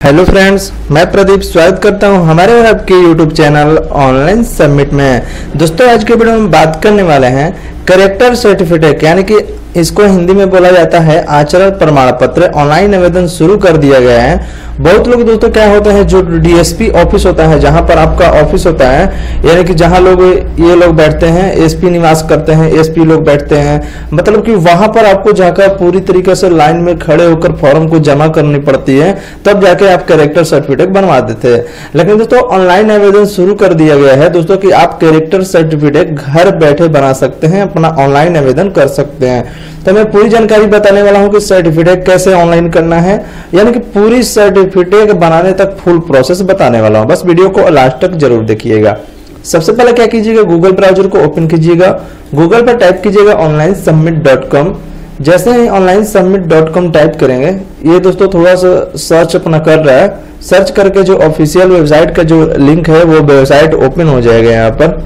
Hello friends मैं प्रदीप स्वागत करता हूँ हमारे और आपके यूट्यूब चैनल ऑनलाइन सबमिट में। दोस्तों, आज के वीडियो में बात करने वाले हैं करेक्टर सर्टिफिकेट यानी कि इसको हिंदी में बोला जाता है आचरण प्रमाण पत्र ऑनलाइन आवेदन शुरू कर दिया गया है। बहुत लोग दोस्तों क्या होता है, जो डीएसपी ऑफ़िस होता है, जहाँ पर आपका ऑफ़िस होता है, यानी कि जहाँ लोग ये लोग बैठते हैं एसपी निवास करते हैं एसपी लोग बैठते हैं मतलब कि वहाँ पर आपको जाकर पूरी तरीके से लाइन में खड़े होकर फॉर्म को जमा करनी पड़ती है, तब जाके आप कैरेक्टर सर्टिफिकेट बनवा देते हैं। लेकिन दोस्तों ऑनलाइन आवेदन शुरू कर दिया गया है दोस्तों की आप कैरेक्टर सर्टिफिकेट घर बैठे बना सकते हैं, अपना ऑनलाइन आवेदन कर सकते हैं। तो मैं पूरी जानकारी बताने वाला हूँ कि सर्टिफिकेट कैसे ऑनलाइन करना है, यानी कि पूरी सर्टिफिकेट बनाने तक फुल प्रोसेस बताने वाला हूँ। बस वीडियो को लास्ट तक ज़रूर देखिएगा। सबसे पहले क्या कीजिएगा? गूगल ब्राउज़र को ओपन कीजिएगा। गूगल पर टाइप कीजिएगा ऑनलाइन सबमिट डॉट कॉम जैसे ही online submit dot com type करेंगे, ये दोस्तों थोड़ा सा सर्च अपना कर रहा है। सर्च करके जो ऑफिशियल वेबसाइट का जो लिंक है, वो वेबसाइट ओपन हो जाएगा यहाँ पर।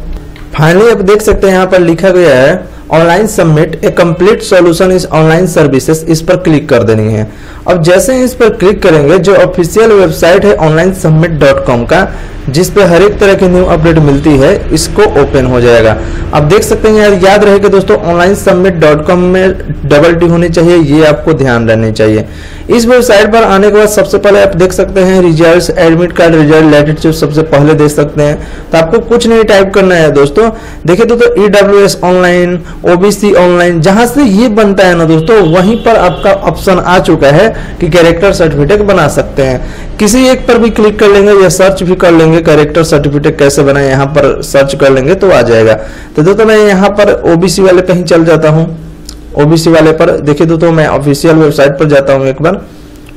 फाइनली आप देख सकते हैं यहाँ पर लिखा गया है online submit a complete solution इस ऑनलाइन सर्विसेज़ इस पर क्लिक कर देनी है। अब जैसे ही इस पर क्लिक करेंगे जो ऑफिशियल वेबसाइट है ऑनलाइन सबमिट डॉट कॉम का जिस पे हर एक तरह की न्यू अपडेट मिलती है इसको ओपन हो जाएगा। अब देख सकते हैं यार याद रहे कि दोस्तों ऑनलाइन सबमिट डॉट कॉम में डबल टी होनी चाहिए ये आपको ध्यान रहनी चाहिए। इस वेबसाइट पर आने के बाद सबसे पहले आप देख सकते हैं result admit card result latest सबसे पहले देख सकते हैं। तो आपको कुछ नहीं टाइप करना है दोस्तों। देखिए तो, तो E W S online OBC online जहाँ से ये बनता है ना दोस्तों वहीं पर आपका ऑप्शन आ चुका है। कि कैरेक्टर सर्टिफिकेट बना सकते हैं। किसी एक पर भी क्लिक कर लेंगे या सर्च भी कर लेंगे कैरेक्टर सर्टिफिकेट कैसे बनाए, यहाँ पर सर्च कर लेंगे तो आ जाएगा। तो दोस्तों, मैं यहाँ पर ओबीसी वाले कहीं चल जाता हूँ। ओबीसी वाले पर, देखिए दोस्तों, मैं ऑफिशियल वेबसाइट पर जाता हूँ एक बार।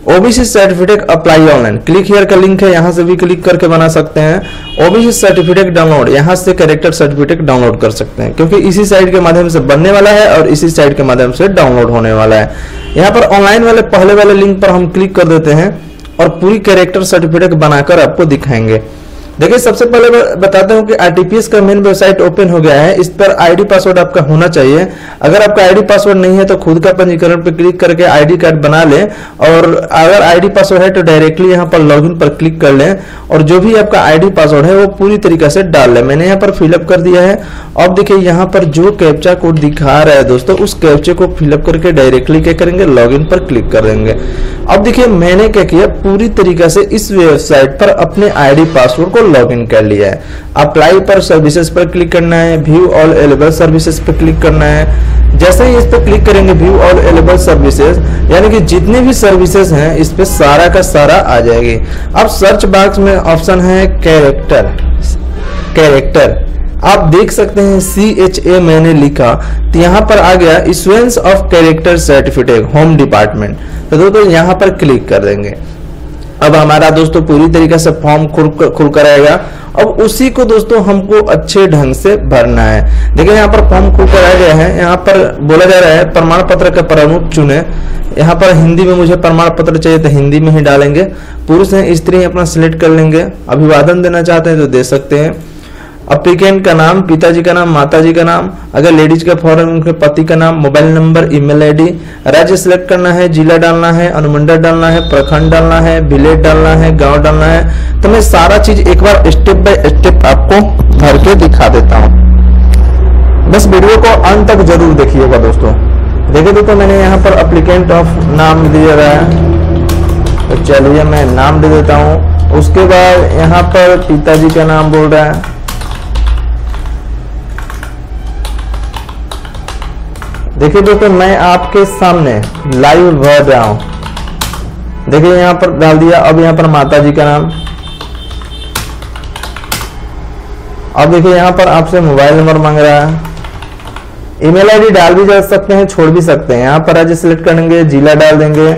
OBC certificate apply online click here का लिंक है, यहाँ से भी क्लिक करके बना सकते हैं। ओबीसी सर्टिफिकेट डाउनलोड यहाँ से कैरेक्टर सर्टिफिकेट डाउनलोड कर सकते हैं, क्योंकि इसी साइट के माध्यम से बनने वाला है और इसी साइट के माध्यम से डाउनलोड होने वाला है। यहाँ पर ऑनलाइन वाले, पहले वाले लिंक पर हम क्लिक कर देते हैं और पूरी कैरेक्टर सर्टिफिकेट बनाकर आपको दिखाएँगे। देखिए, सबसे पहले बताते हूँ कि आरटीपीएस का मेन वेबसाइट ओपन हो गया है। इस पर आईडी पासवर्ड आपका होना चाहिए। अगर आपका आईडी पासवर्ड नहीं है तो खुद का पंजीकरण पर क्लिक करके आईडी कार्ड बना लें और अगर आईडी पासवर्ड है तो डायरेक्टली यहाँ पर लॉगिन पर क्लिक कर लें और जो भी आपका आईडी पासवर्ड है, वो पूरी तरीके से डाल लें। मैंने यहाँ पर फिलअप कर दिया है। अब देखिए, यहाँ पर जो कैप्चा कोड दिखा रहा है दोस्तों, उस कैप्चे को फिलअप करके डायरेक्टली क्या करेंगे? लॉगिन पर क्लिक कर देंगे अब देखिए, मैंने क्या किया? पूरी तरीके से इस वेबसाइट पर अपने आईडी पासवर्ड को लॉगिन कर लिया है। अप्लाई पर सर्विसेज़ पर क्लिक करना है व्यू ऑल एलेबल सर्विसेज़ पर क्लिक करना है। जैसे ही इस पर क्लिक करेंगे व्यू ऑल एलेबल सर्विसेज़ यानी कि जितने भी सर्विसेज़ हैं, इस पे सारा का सारा आ जाएगी। अब सर्च बॉक्स में ऑप्शन है कैरेक्टर कैरेक्टर आप देख सकते हैं सी एच ए मैंने लिखा। तो यहाँ पर आ गया issuance of character certificate home department तो दोस्तों, यहाँ पर क्लिक कर देंगे। अब हमारा दोस्तों पूरी तरीके से फॉर्म खुल कर आएगा। अब उसी को दोस्तों हमको अच्छे ढंग से भरना है। देखिए, यहाँ पर फॉर्म खुल कर आ गया है। यहाँ पर बोला जा रहा है, प्रमाण पत्र का प्रारूप चुने। यहाँ पर हिंदी में मुझे प्रमाण पत्र चाहिए तो हिंदी में ही डालेंगे। पुरुष है, स्त्री अपना सिलेक्ट कर लेंगे। अभिवादन देना चाहते हैं तो दे सकते हैं। अप्लीकेंट का नाम, पिताजी का नाम, माताजी का नाम, अगर लेडीज़ का फॉरन उनके पति का नाम मोबाइल नंबर ईमेल आईडी राज्य सिलेक्ट करना है, जिला डालना है, अनुमंडल डालना है, प्रखंड डालना है विलेज डालना है, गाँव डालना है तो मैं सारा चीज़ एक बार स्टेप बाय स्टेप आपको भर के दिखा देता हूँ। बस वीडियो को अंत तक ज़रूर देखिएगा दोस्तों। देखिए दोस्तों मैंने यहाँ पर अप्लीकेंट ऑफ़ नाम दिया है। तो चलिए मैं नाम दे देता हूँ। उसके बाद यहाँ पर पिताजी का नाम बोल रहा है। देखिए दोस्तों, मैं आपके सामने लाइव भर रहा हूँ देखिए यहाँ पर डाल दिया, अब यहाँ पर माता जी का नाम। अब देखिए यहाँ पर आपसे मोबाइल नंबर मांग रहा है। ईमेल आईडी डाल भी जा सकते हैं, छोड़ भी सकते हैं। यहाँ पर राज्य सिलेक्ट करेंगे, जिला डाल देंगे।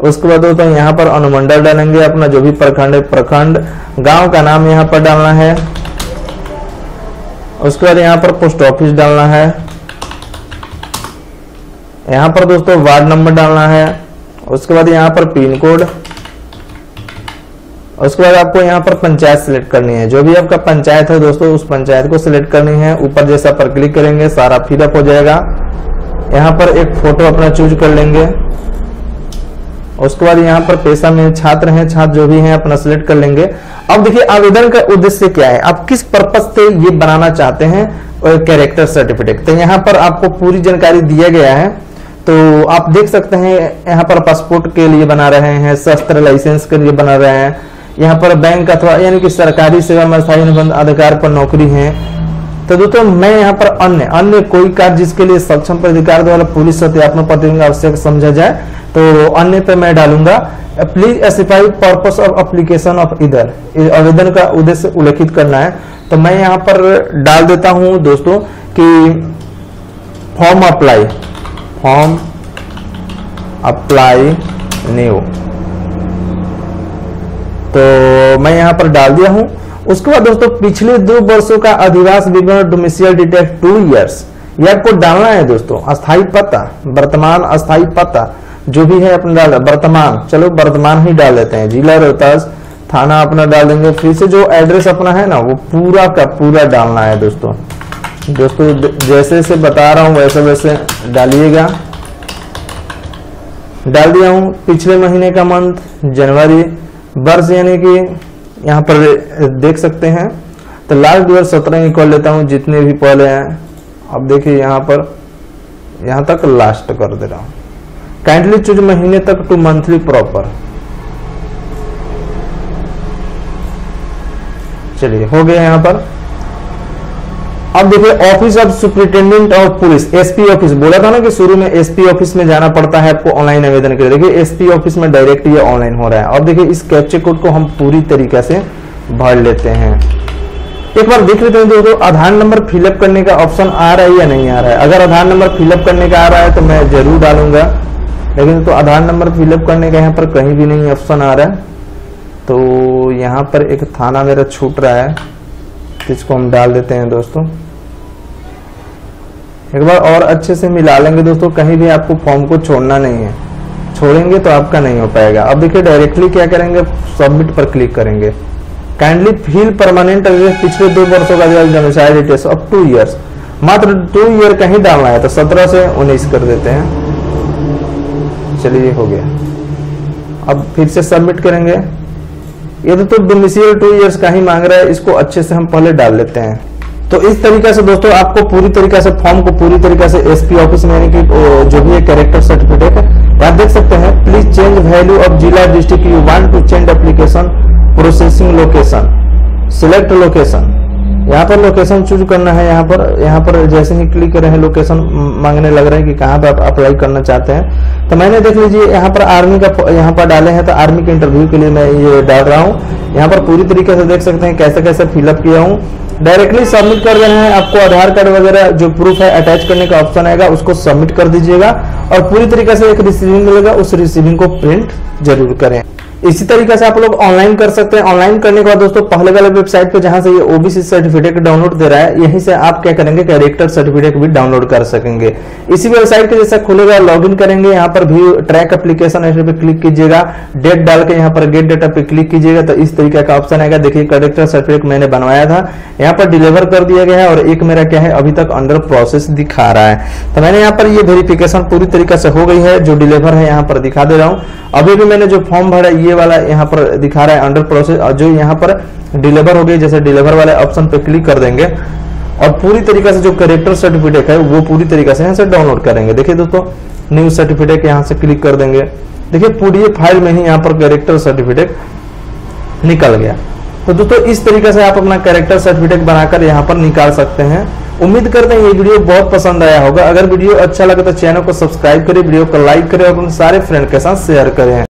उसके बाद दोस्तों, यहाँ पर अनुमंडल डालेंगे, अपना जो भी प्रखंड है, प्रखंड। गाँव का नाम यहाँ पर डालना है। उसके बाद यहाँ पर पोस्ट ऑफ़िस डालना है। यहाँ पर दोस्तों वार्ड नंबर डालना है, उसके बाद यहाँ पर पिन कोड, उसके बाद आपको यहाँ पर पंचायत सिलेक्ट करनी है। जो भी आपका पंचायत है दोस्तों, उस पंचायत को सिलेक्ट करनी है। ऊपर जैसा पर क्लिक करेंगे, सारा फिलअप हो जाएगा। यहाँ पर एक फ़ोटो अपना चूज़ कर लेंगे। उसके बाद यहाँ पर पेशा में छात्र हैं, छात्र जो भी हैं, अपना सिलेक्ट कर लेंगे। अब देखिए, आवेदन का उद्देश्य क्या है? आप किस पर्पज से ये बनाना चाहते हैं? कैरेक्टर सर्टिफिकेट तो यहाँ पर आपको पूरी जानकारी दिया गया है। तो आप देख सकते हैं, यहाँ पर पासपोर्ट के लिए बना रहे हैं, शस्त्र लाइसेंस के लिए बना रहे हैं। यहाँ पर बैंक अथवा यानी कि सरकारी सेवा में स्थायी अनुबंध अधिकार पर नौकरी है। तो दोस्तों, मैं यहाँ पर अन्य अन्य कोई कार्य जिसके लिए सक्षम प्राधिकार द्वारा पुलिस सत्यापन प्रतिबंध आवश्यक समझा जाए तो अन्य पे मैं डालूँगा। Please specify purpose of application of इधर आवेदन का उद्देश्य उल्लेखित करना है। तो मैं यहाँ पर डाल देता हूँ दोस्तों कि form apply form apply new तो मैं यहाँ पर डाल दिया हूँ। उसके बाद दोस्तों, पिछले दो वर्षों का अधिवास विवरण डोमिसियल डिटेल टू इयर्स ये आपको डालना है दोस्तों। अस्थाई पता, वर्तमान अस्थाई पता, जो भी है अपना डाल, वर्तमान। चलो, वर्तमान ही डाल देते हैं। जिला रोहतास, थाना अपना डाल देंगे। फिर से जो एड्रेस अपना है ना, वो पूरा का पूरा डालना है दोस्तों। दोस्तों जैसे जैसे बता रहा हूँ, वैसे वैसे डालिएगा। डाल दिया हूँ। पिछले महीने का मंथ, जनवरी, वर्ष यानी कि यहाँ पर देख सकते हैं। तो लास्ट दो हज़ार सत्रह कर लेता हूँ, जितने भी पहले हैं। अब देखिए, यहाँ पर, यहाँ तक लास्ट कर दे रहा हूँ। काइंडली चूज़ महीने तक टू मंथली प्रॉपर चलिए, हो गया यहाँ पर। अब देखिए office of superintendent of police SP office बोला था ना कि शुरू में एसपी ऑफ़िस में जाना पड़ता है आपको ऑनलाइन आवेदन के लिए। देखिए एसपी ऑफ़िस में डायरेक्ट ये ऑनलाइन हो रहा है। अब देखिए, इस कैप्चे कोड को हम पूरी तरीके से भर लेते हैं। एक बार देख लेते हैं दोस्तों, आधार नंबर फिलअप करने का ऑप्शन आ रहा है या नहीं आ रहा है? अगर आधार नंबर फिलअप करने का आ रहा है तो मैं ज़रूर डालूँगा। लेकिन तो आधार नंबर फिलअप करने का यहाँ पर कहीं भी नहीं ऑप्शन आ रहा है। तो यहाँ पर एक थाना मेरा छूट रहा है इसको हम डाल देते हैं दोस्तों। एक बार और अच्छे से मिला लेंगे दोस्तों कहीं भी आपको फॉर्म को छोड़ना नहीं है। छोड़ेंगे तो आपका नहीं हो पाएगा। अब देखिए डायरेक्टली क्या करेंगे सबमिट पर क्लिक करेंगे। काइंडली फील परमानेंट पिछले दो वर्षों का domicile details up to years मात्र टू ईयर का ही डालना है तो सत्रह से उन्नीस कर देते हैं। चलिए हो गया। अब फिर से सबमिट करेंगे। ये तो, डोमिसियल टू ईयर्स का ही मांग रहा है इसको अच्छे से हम पहले डाल लेते हैं। तो इस तरीके से दोस्तों आपको पूरी तरीके से फॉर्म को पूरी तरीके से एसपी ऑफ़िस में यानी कि जो भी है कैरेक्टर सर्टिफिकेट है आप देख सकते हैं प्लीज़ चेंज वैल्यू ऑफ़ जिला district you want to change application processing location select location यहाँ पर लोकेशन चूज़ करना है, यहाँ पर यहाँ पर जैसे ही क्लिक करें लोकेशन मांगने लग रहे हैं कि कहाँ पर आप अप्लाई करना चाहते हैं। तो मैंने देख लीजिए, यहाँ पर आर्मी का, यहाँ पर डाले हैं तो आर्मी के इंटरव्यू के लिए मैं ये डाल रहा हूँ। यहाँ पर पूरी तरीके से देख सकते हैं कैसे कैसे फिलअप किया हूँ। डायरेक्टली सबमिट कर देना है, आपको आधार कार्ड वगैरह जो प्रूफ है अटैच करने का ऑप्शन आएगा, उसको सबमिट कर दीजिएगा और पूरी तरीके से एक रिसीविंग मिलेगा, उस रिसीविंग को प्रिंट ज़रूर करें। इसी तरीके से आप लोग ऑनलाइन कर सकते हैं। ऑनलाइन करने के बाद दोस्तों, पहले वाले वेबसाइट पे जहाँ से ये ओबीसी सर्टिफिकेट डाउनलोड दे रहा है, यहीं से आप क्या करेंगे कैरेक्टर सर्टिफिकेट भी डाउनलोड कर सकेंगे। इसी वेबसाइट के जैसा खुलेगा लॉगिन करेंगे। यहाँ पर भी ट्रैक एप्लीकेशन पे क्लिक कीजिएगा। डेट डाल के यहाँ पर गेट डेटा पे क्लिक कीजिएगा तो इस तरीके का ऑप्शन आएगा। देखिए कैरेक्टर सर्टिफिकेट मैंने बनवाया था। यहाँ पर डिलीवर कर दिया गया है और एक मेरा क्या है, अभी तक अंडर प्रोसेस दिखा रहा है। तो मैंने यहाँ पर ये वेरिफिकेशन पूरी तरीके से हो गई है। जो डिलीवर है, यहाँ पर दिखा दे रहा हूँ। अभी भी मैंने जो फॉर्म भरा, ये ये वाला यहाँ पर दिखा रहा है अंडर प्रोसेस और जो यहाँ पर डिलीवर हो गई, जैसे डिलीवर वाले ऑप्शन पे क्लिक कर देंगे, और पूरी तरीके से जो करेक्टर सर्टिफिकेट है, वो पूरी तरीके से यहाँ से डाउनलोड करेंगे। देखिए दोस्तों न्यू सर्टिफिकेट यहाँ से क्लिक कर देंगे। देखिए, पूरी फ़ाइल में ही यहाँ पर करेक्टर सर्टिफिकेट निकल गया। तो दोस्तों, इस तरीके से आप अपना कैरेक्टर सर्टिफिकेट बनाकर यहाँ पर निकाल सकते हैं। उम्मीद करते हैं ये वीडियो बहुत पसंद आया होगा। अगर वीडियो अच्छा लगे तो चैनल को सब्सक्राइब करें, वीडियो को लाइक करें और अपने सारे फ्रेंड के साथ शेयर करें।